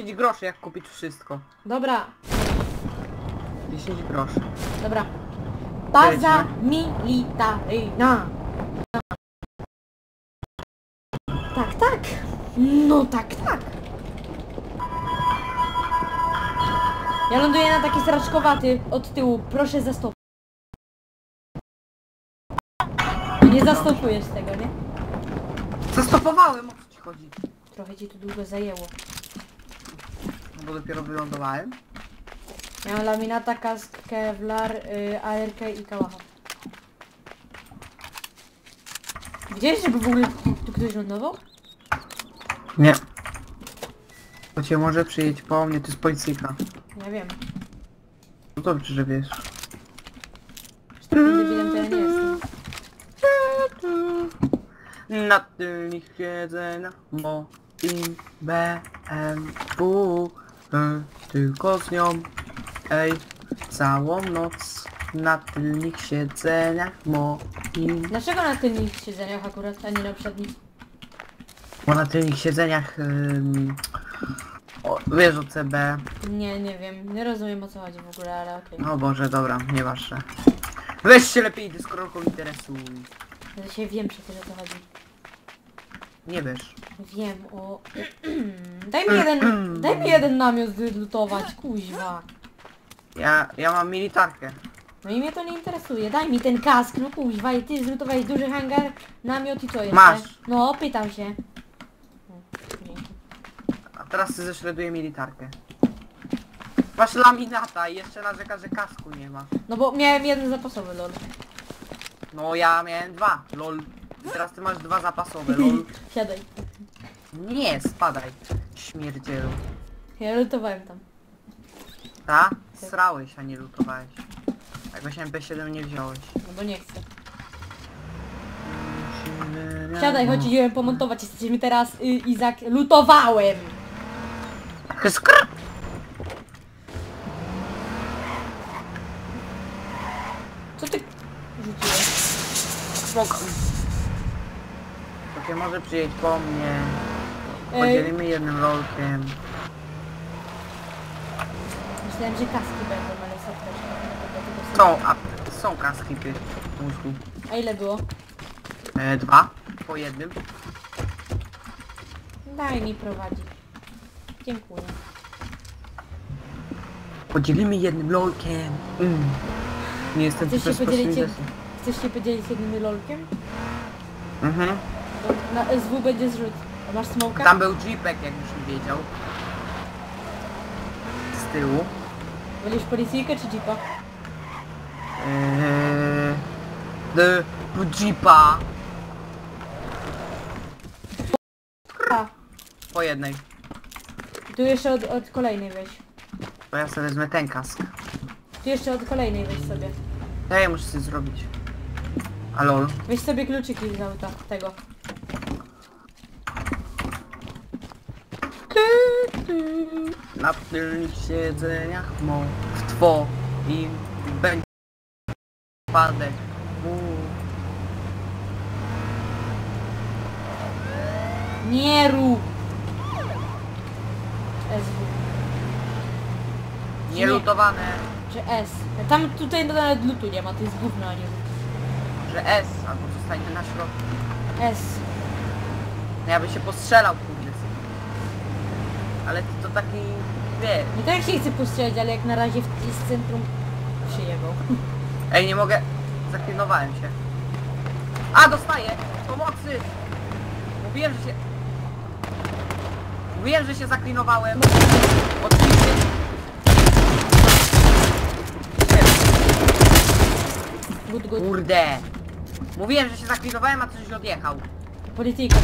10 groszy jak kupić wszystko. Dobra, 10 groszy. dobra. Baza Lecimy. militaryjna. Tak, tak. No tak, tak. Ja ląduję na taki straczkowaty od tyłu. Proszę zastop. Nie zastopujesz tego, nie? Zastopowałem, o co ci chodzi? Trochę ci tu długo zajęło. Bo dopiero wylądowałem. Ja mam laminata, kask, kevlar, y, ARK i kałacha. Widziałeś, żeby w ogóle tu, tu ktoś lądował? Nie. To cię może przyjść po mnie, to jest policyjka. Ja wiem. No dobrze, że wiesz. Że takim debilem to ja nie jestem. Na tylnych siedzeniach moim BMW Tylko z nią Ej, całą noc Na tylnych siedzeniach moim Dlaczego na tylnych siedzeniach akurat, a nie na przednich? Bo na tylnych siedzeniach ym, o, Wiesz o CB Nie, nie wiem. Nie rozumiem o co chodzi w ogóle, ale okej. O Boże, dobra, nieważne Weź się lepiej dyskorolką interesuj Ja się wiem przecież o co chodzi. Nie wiesz Wiem o... daj mi jeden... daj mi jeden namiot zlutować, kuźwa. Ja, ja mam militarkę No i mnie to nie interesuje. Daj mi ten kask, no kuźwa. I ty zlutowałeś duży hangar, namiot i co jeszcze? Masz. No, pytam się. A teraz ty zeszleduję militarkę. Masz laminata i jeszcze narzeka, że kasku nie ma. No bo miałem jeden zapasowy, lol. No ja miałem dwa, lol. I teraz ty masz dwa zapasowe, lol. Siadaj. Nie, spadaj. Śmierdzielu. Ja lutowałem tam. Ta? Srałeś, a nie lutowałeś. Jakoś MP7 nie wziąłeś. No bo nie chcę. Siadaj, chodź, idziemy pomontować. Jesteśmy teraz, y, Izak, lutowałem! Skr! Co ty rzuciłeś? Spoko. Może przyjść po mnie. Podzielimy jednym rolkiem. Myślałem, że kaski będą, ale są też. Są, a są kaski ty, mózgu. A ile było? E, dwa po jednym. Daj mi prowadzić. Dziękuję. Podzielimy jednym lolkiem. Mm. Nie jestem Chcesz się podzielić, Chcesz się podzielić jednym lolkiem? Mhm. Na SW będzie zrzut. A masz smoka? Tam był jeepek, jak już nie wiedział. Z tyłu. Wolisz policyjkę czy jeepa? Eee, the jeepa. A, Po jednej. tu jeszcze od, od kolejnej weź. To ja sobie wezmę ten kask. Tu jeszcze od kolejnej weź sobie. Ja je muszę coś zrobić. A lol. Weź sobie kluczyki z auta, tego. Na tylnych siedzeniach mo w twoim będzie spadek. Mu- Nie rób! SW. Nielutowane, Czy S? Tam tutaj nawet lutu nie ma, to jest gówno, a nie lut. że S, albo zostańmy na środku. S. No ja bym się postrzelał. Ale to taki, wiesz. Nie tak się chce postrzelać, ale jak na razie w, jest centrum przyjebał. Ej, nie mogę. Zaklinowałem się. A, dostaję! Pomocy! Mówiłem, że się... Mówiłem, że się zaklinowałem. Oczywiście. Good, good. Kurde! Mówiłem, że się zaklinowałem, a coś odjechał. Polityka.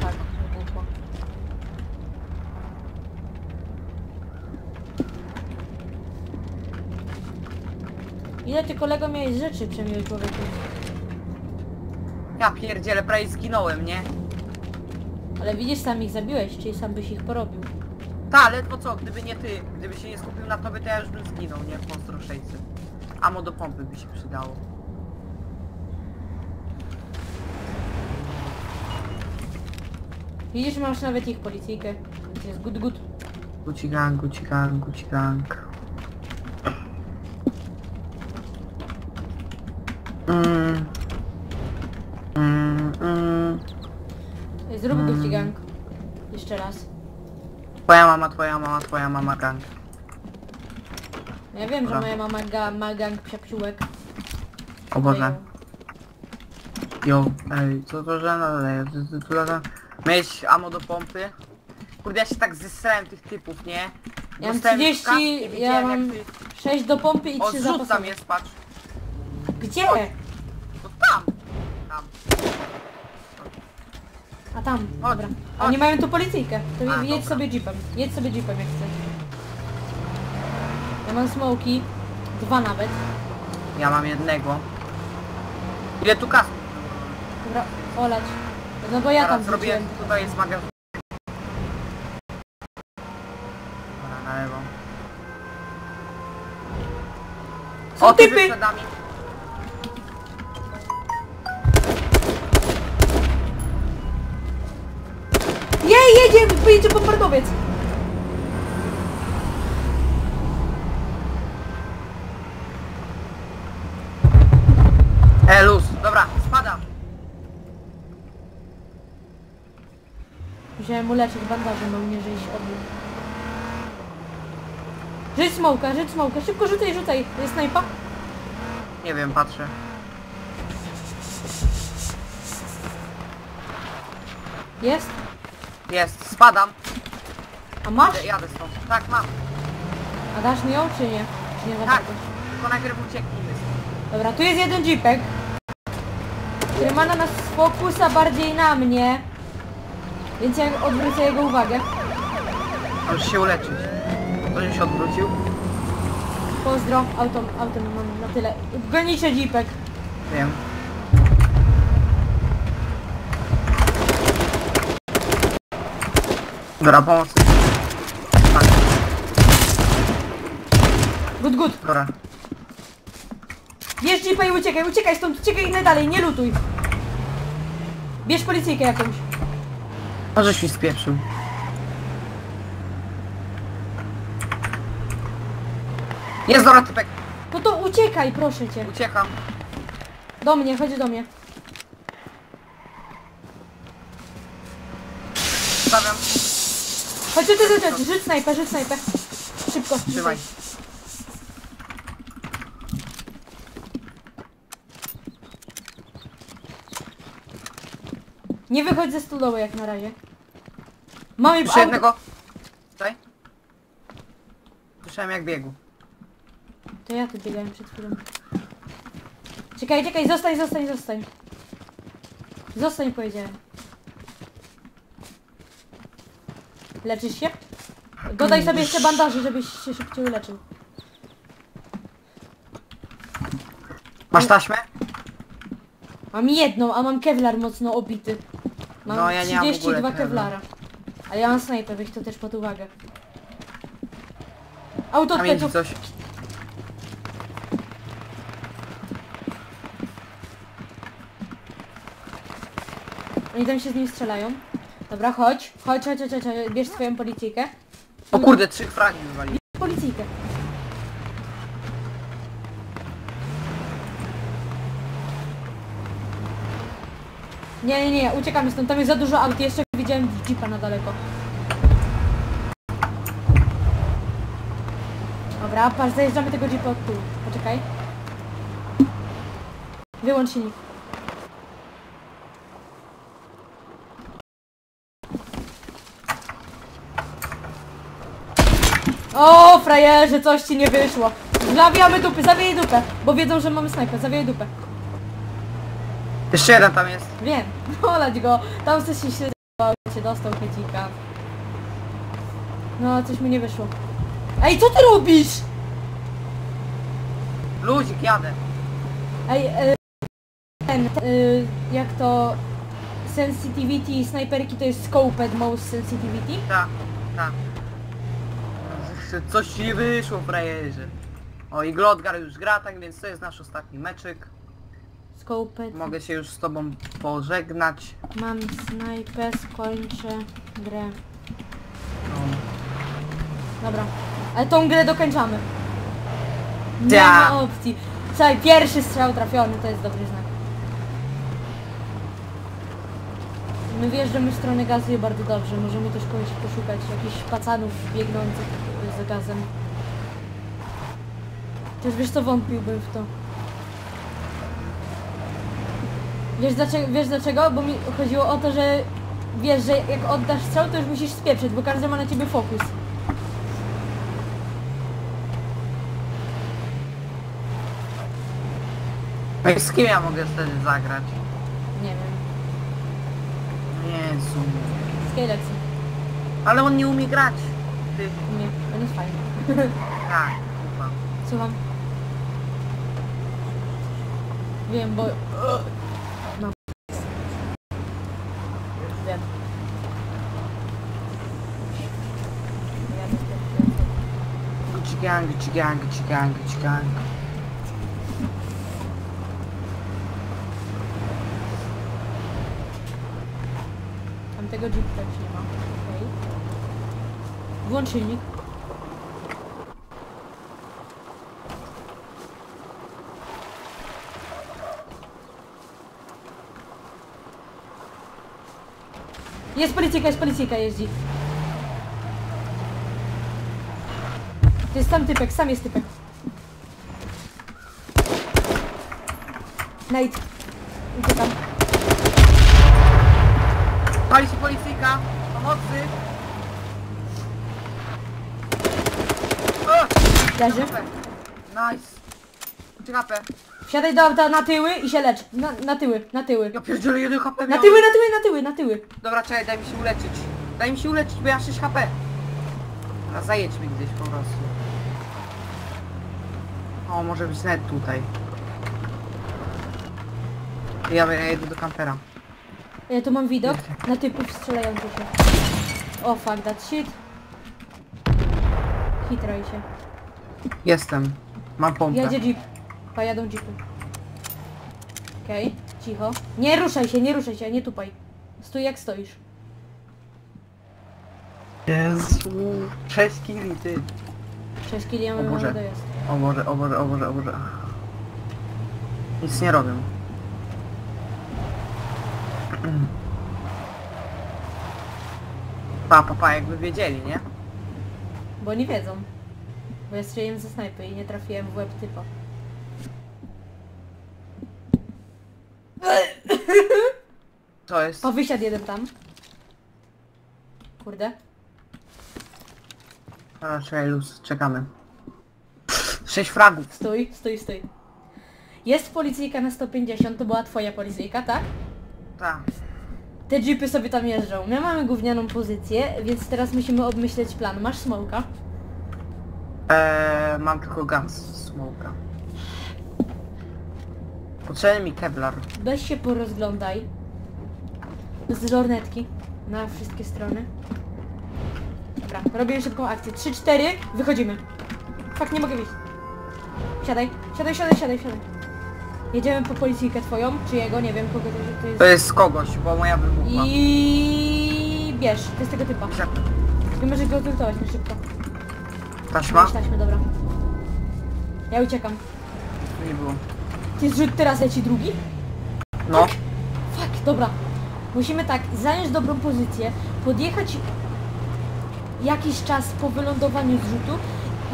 Tak, wybuchła. Ile ty kolego miałeś rzeczy, przemiły człowieku? Ja pierdzielę, prawie zginąłem, nie? Ale widzisz, sam ich zabiłeś, czyli sam byś ich porobił. Ta, ledwo co, gdyby nie ty, gdyby się nie skupił na tobie, to ja już bym zginął, nie? Monstro 600. Amo do pompy by się przydało. Widzisz, masz nawet ich policyjkę. Więc jest good good. Gucci gang, Gucci gang, Gucci gang. Mm. Mm, mm. Zrób Mm. Gucci gang. Jeszcze raz. Twoja mama, twoja mama, twoja mama gang. Ja wiem, że Dobra. moja mama ga, ma gang psiapsiłek. O Boże. Jo, ej, co to że lata. Mieć ammo do pompy? Kurde, ja się tak zesrałem tych typów, nie? Ja mam Dostałem 30, w klatki, ja widziałem, jak mam ty- 6 do pompy i O, 3 zrzut tam zapasowe. jest, patrz. Gdzie? To tam. Tam. A tam, Chodź, dobra. chodź. Oni mają tu policyjkę. To A, jedź dobra. sobie jeepem. Jedź sobie jeepem jak chcesz. Ja mam smoki. Dwa nawet. Ja mam jednego. Ile tu kasku? Dobra, olać. No bo ja tam Teraz zrobię, wróciłem. tutaj jest magazyn. Dobra, na lewo. Są typy! przed nami. Jedzie! Pojedzie bombardowiec! E, luz. Dobra, spadam. Musiałem mu leczyć bandażem, bo mnie żeś odbił. Rzuć smoka, rzuć smoka. Szybko rzucaj, rzucaj. Jest snajpa? Nie wiem, patrzę. Jest? Spadam. A masz? Jadę, jadę stąd. Tak, mam. A dasz mi ją, czy nie? Czy nie za Tak. bardzo? Tylko najpierw ucieknijmy. Dobra, tu jest jeden jeepek. Który ma na nas fokusa bardziej na mnie. Więc ja odwrócę jego uwagę. Możesz się uleczyć. Ktoś się odwrócił? Pozdro, auto, auto mam na tyle. Gonicie jeepek. Wiem. Dobra, pomocy. Tak, Good, good. dobra. Bierz jeepa i uciekaj, uciekaj stąd, uciekaj najdalej, nie lutuj. Bierz policyjkę jakąś. Możeś mi spieprzył. Jest dobra typek. No to uciekaj, proszę cię. Uciekam. Do mnie, chodź do mnie. Chodź, chodź, chodź, chodź, rzuć snajpę, rzuć snajpę. Szybko, Trzymaj. rzucaj. Nie wychodź ze stodoły jak na razie. Mamy Jeszcze jednego. Tutaj. Słyszałem jak biegł. To ja tu biegałem przed chwilą. Czekaj, czekaj, zostań, zostań, zostań. Zostań, powiedziałem. Leczysz się? Dodaj sobie jeszcze bandaży, żebyś się szybciej uleczył. Masz taśmę? Mam jedną, a mam kevlar mocno obity. Mam No, ja nie mam w ogóle 32 kevlar. kevlara. A ja mam snajpę, weź to też pod uwagę. Auto Tam coś. Oni tam się z nim strzelają. Dobra, chodź. Chodź, chodź, chodź, chodź, bierz swoją policyjkę. O kurde, trzy fragi wywali. Policyjkę. Nie, nie, nie, uciekamy stąd, tam jest za dużo aut, jeszcze widziałem jeepa na daleko. Dobra, patrz, zajeżdżamy tego jeepa od tyłu. Poczekaj. Wyłącz silnik. O, frajerze, coś ci nie wyszło. Zawijamy dupy, zawijaj dupę, bo wiedzą, że mamy snajpę, zawijaj dupę. Jeszcze jeden tam jest. Wiem, olać go, tam coś się śledziło, się dostał chycika. No, coś mi nie wyszło. Ej, co ty robisz? Luzik, jadę. Ej, e, ten, e, jak to... Sensitivity snajperki to jest scoped most sensitivity? Tak, tak. Coś ci nie wyszło, frajerze. O i Glodgar już gra, tak więc to jest nasz ostatni meczyk. Skopet. Mogę się już z tobą pożegnać. Mam snajpę, skończę grę. Dobra. Ale tą grę dokończamy. Nie Ja. ma opcji. Słuchaj, pierwszy strzał trafiony to jest dobry znak. My wjeżdżamy w stronę gazu i bardzo dobrze. Możemy też kogoś poszukać, jakichś pacanów biegnących za gazem. Też wiesz co, wątpiłbym w to. Wiesz dlaczego, wiesz dlaczego? Bo mi chodziło o to, że wiesz, że jak oddasz strzał, to już musisz spieprzyć, bo każdy ma na ciebie fokus. No z kim ja mogę wtedy zagrać? Jezu. Skeleton. Ale on nie umie grać. Ty. Nie, on jest fajny. Tak, chyba. Słucham. Wiem, bo... No. Wiem. Gang, gang, gang, gang. Tego jeep też nie ma. Okej. Włącz silnik. Jest policyjka, jest policyjka, jeździ. To jest sam typek, sam jest typek. Nate. Uciekam. Pali się policyjka! Pomocy! Leży. Nice! Ciekawe. Wsiadaj do auta na tyły i się lecz. Na, na tyły, na tyły. Ja pierdzielę jeden HP Na miałem. tyły, na tyły, na tyły, na tyły. Dobra, czekaj, daj mi się uleczyć. Daj mi się uleczyć, bo ja 6 HP. A zajedź mi gdzieś po prostu. O, może być net tutaj. Ja, ja jedę do kampera. Ja tu mam widok na typów strzelających się. O fuck that shit. Hitraj się. Jestem. Mam pompę. Jedzie jeep. Pojadą jeepy. Okej, cicho. Nie ruszaj się, nie ruszaj się, nie tupaj. Stój jak stoisz. Jezu. 6 kili, ty. 6 kili ja mam dojazd. O Boże, o Boże, o Boże, o Boże. Nic nie robię. Pa, pa, pa, jakby wiedzieli, nie? Bo nie wiedzą. Bo ja strzeliłem ze snajpy i nie trafiłem w łeb typa. Co jest? O, wysiadł jeden tam. Kurde. Raczej luz, czekamy. 6 fragów. Stój, stój, stój. Jest policyjka na 150, to była twoja policyjka, tak? Tak. Te jeepy sobie tam jeżdżą. My mamy gównianą pozycję, więc teraz musimy obmyśleć plan. Masz smoka? Eee, mam tylko gaz smoka. Potrzebny mi Kevlar. Weź się porozglądaj. Z lornetki. Na wszystkie strony. Dobra, robimy szybką akcję. 3-4, wychodzimy. Fakt, nie mogę wyjść. Siadaj, siadaj, siadaj, siadaj, siadaj. Jedziemy po policyjkę twoją, czy jego, nie wiem kogo to, to jest. To jest kogoś, bo moja wybuchła. I bierz, to jest tego typa. Tylko możesz go zultować na szybko. Taśma? Weź taśmę, dobra. Ja uciekam. Nie było. Ty zrzut teraz leci drugi? No. Fuck, dobra. Musimy tak, zająć dobrą pozycję, podjechać jakiś czas po wylądowaniu zrzutu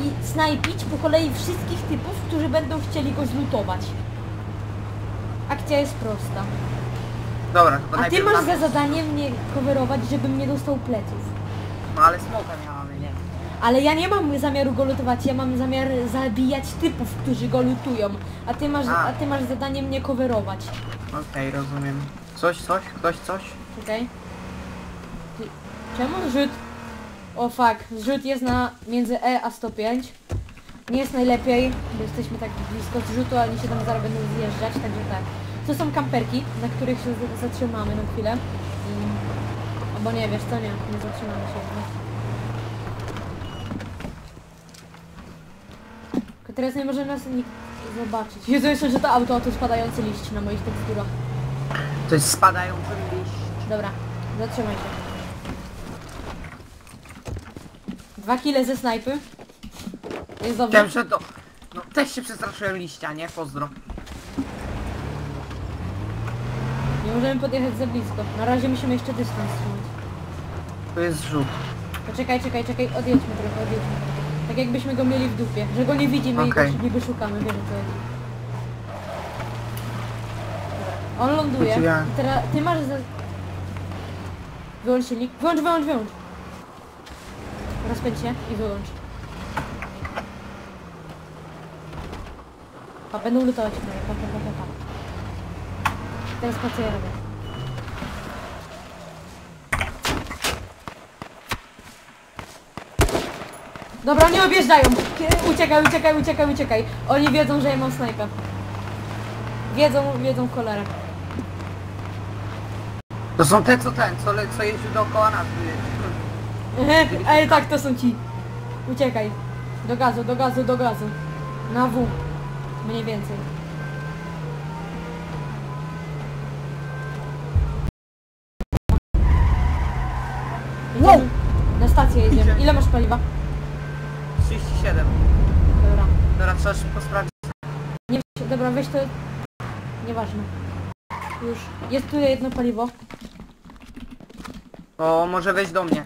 i snajpić po kolei wszystkich typów, którzy będą chcieli go zlutować. Akcja jest prosta. Dobra, to A ty najpierw masz za zadanie mnie coverować, żebym nie dostał pleców. No ale smoka miałam, nie. Ale ja nie mam zamiaru go lutować, ja mam zamiar zabijać typów, którzy go lutują. A ty masz, A. a ty masz zadanie mnie coverować. Okej, rozumiem. Coś, coś? Ktoś coś? Czekaj. Ty, czemu zrzut? O fuck, zrzut jest na między E a 105. Nie jest najlepiej, bo jesteśmy tak blisko zrzutu, a oni się tam zaraz będą zjeżdżać, także tak. To są kamperki, na których się zatrzymamy na chwilę. Mm. Albo nie, wiesz co, nie, nie zatrzymamy się. Tylko teraz nie może nas nikt zobaczyć. Jezu, jeszcze, że to auto to spadający liść na moich teksturach. To jest spadający liść. Dobra, zatrzymaj się. Dwa kile ze snajpy. Jest dobrze. Wiem, że to... No, też się przestraszyłem liścia, nie? Pozdro. Nie możemy podjechać za blisko. Na razie musimy jeszcze dystans trzymać. To jest rzut. Poczekaj, czekaj, czekaj, odjedźmy trochę, odjedźmy. Tak jakbyśmy go mieli w dupie, że go nie widzimy Okej. i go niby szukamy, wiesz o co. Dobra, on ląduje ja- i teraz ty masz za... Wyłącz silnik, wyłącz, wyłącz, wyłącz. Rozpędź się i wyłącz. Pa, będą lutować pa, pa, pa, pa, pa. Ja robię? Dobra, nie objeżdżają. Uciekaj, uciekaj, uciekaj, uciekaj. Oni wiedzą, że ja mam snajpę. Wiedzą, wiedzą cholerę. To są te, co ten, co, le- co jeździł dookoła nas. Ale tak, to są ci. Uciekaj. Do gazu, do gazu, do gazu. Na W. Mniej więcej. Stację jedziemy. Ile masz paliwa? 37. Dobra. Dobra, trzeba szybko sprawdzić. Nie, dobra, weź to... Nieważne. Już. Jest tu jedno paliwo. To może wejść do mnie.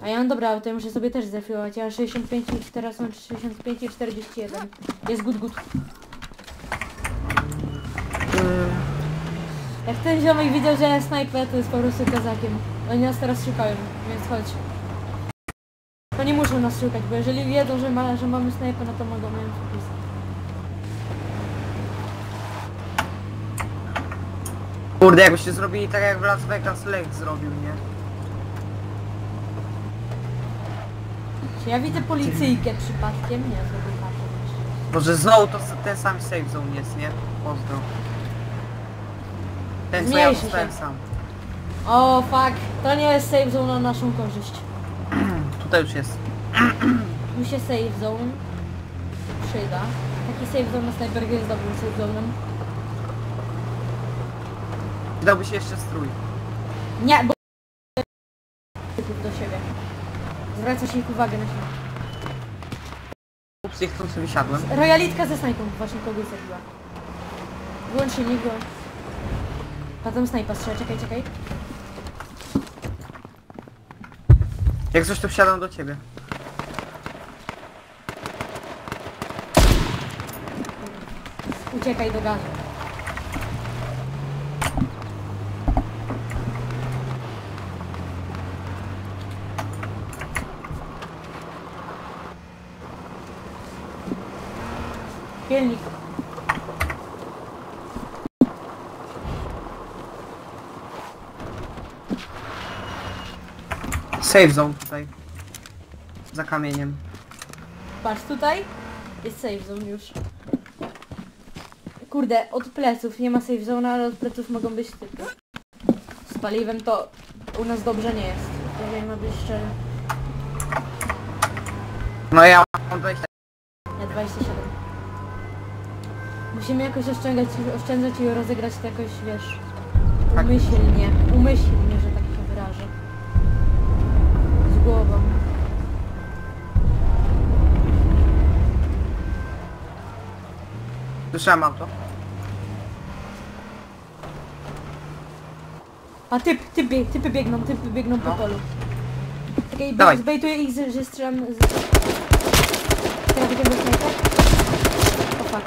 A ja mam dobre auto, ja muszę sobie też zrefilować. Ja mam 65 i teraz mam 65 i 41. Jest good good. Yy, Jak ten ziomek widział, że ja snajper, to jest po prostu kazakiem. Oni nas teraz szukają, więc chodź. Oni muszą nas szukać, bo jeżeli wiedzą, że, ma, że mamy snajper, no to mogą nam wpis. Kurde, jakbyście zrobili tak jak w Las Vegas Lake zrobił, nie? Czy ja widzę policyjkę przypadkiem? Nie, zrobię. Może znowu to ten sam safe zone jest, nie? Pozdro. Ten co ja Zmniejszy dostałem się. sam. O fuck, to nie jest safe zone na naszą korzyść. Tutaj już jest. Tu się safe zone przyda. Taki safe zone na snajperkę jest dobrym safe zone'em. Przydałby się jeszcze strój. Nie, bo do siebie. Zwracasz ich uwagę na siebie. Ups, niech tu sobie siadłem. Royalitka ze snajpą właśnie kogoś zabiła. Wyłącz silnik, wyłącz. A tam snajpa strzela, czekaj, czekaj. Jak coś to wsiadam do ciebie. Uciekaj do gazu. Pielnik. Safe zone tutaj. Za kamieniem. Patrz, tutaj jest safe zone już. Kurde, od pleców nie ma safe zone, ale od pleców mogą być typy. Z paliwem to u nas dobrze nie jest. Powinno być szczerze. No ja mam 20. Nie, 27. Musimy jakoś oszczędzać, oszczędzać i rozegrać to jakoś, wiesz, Tak. umyślnie. Umyślnie, głową. Słyszałem auto. A typ, typ, bieg, typy biegną, typy biegną po No. polu. Czekaj, Dawaj. zbejtuję ich, że że strzelam z... Teraz takiego snajpa. O fuck.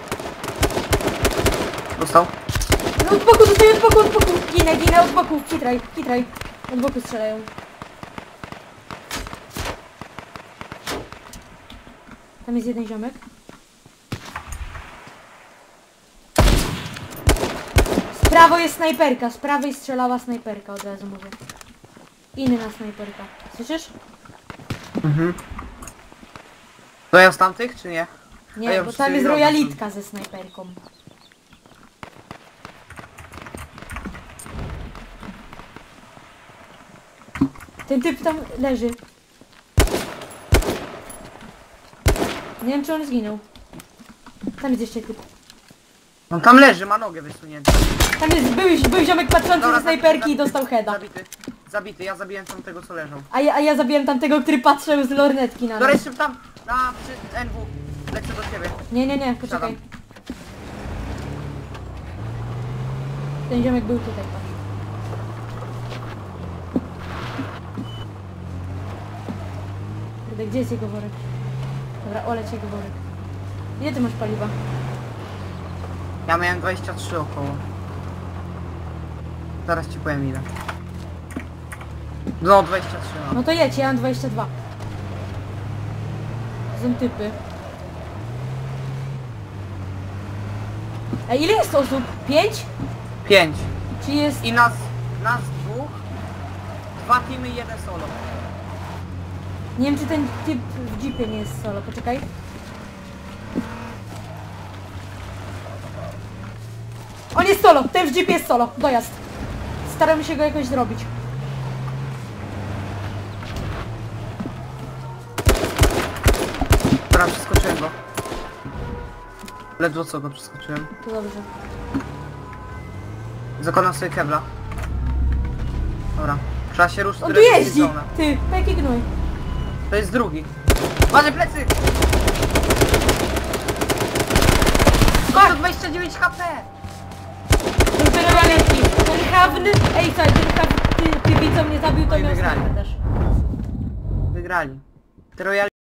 Dostał? No od boku, dostaję od boku, od boku. Ginę, ginę od boku. Kitraj, kitraj. Od boku strzelają. Tam jest jeden ziomek. Z prawo jest snajperka, z prawej strzelała snajperka, od razu mówię. Inna snajperka. Słyszysz? Mhm. To ja z tamtych, czy nie? A Nie, ja bo już tam jest robię. rojalitka ze snajperką. Ten typ tam leży. Nie wiem czy on zginął. Tam jest jeszcze typ. On tam leży, ma nogę wysuniętą. Tam jest, był, był ziomek patrzący Dobra, ze snajperki i zabity, dostał heada. Zabity, zabity, ja zabiłem tamtego co leżał. A ja, a ja zabiłem tamtego, który patrzył z lornetki na Dobra, nas. jeszcze tam, na, przy NW, lecę do ciebie. Nie, nie, nie, poczekaj. Ten ziomek był tutaj, patrz. Kurde, gdzie jest jego worek? Dobra, oleć jego worek. Ile ty masz paliwa? Ja miałem 23 około. Zaraz ci powiem ile. No, 23 mam. No to jedź, ja mam 22. To Są typy. Ej, ile jest osób? 5? 5. Czy jest... I nas, nas dwóch, dwa teamy i jeden solo. Nie wiem, czy ten typ w jeepie nie jest solo, poczekaj. On jest solo, ten w jeepie jest solo, dojazd. Staramy się go jakoś zrobić. Dobra, przeskoczyłem go. Ledwo co go przeskoczyłem. To dobrze. Zakonam sobie kebla. Dobra. Trzeba się ruszyć On tu jeździ! Ty, jaki gnój. To jest drugi. Uważaj plecy! 129 HP! Ten generalnie, ten hawny... Ej, co, ten hawny, ty, ty widzą mnie zabił, to No i miał wygrali. snajper też. Wygrali. Te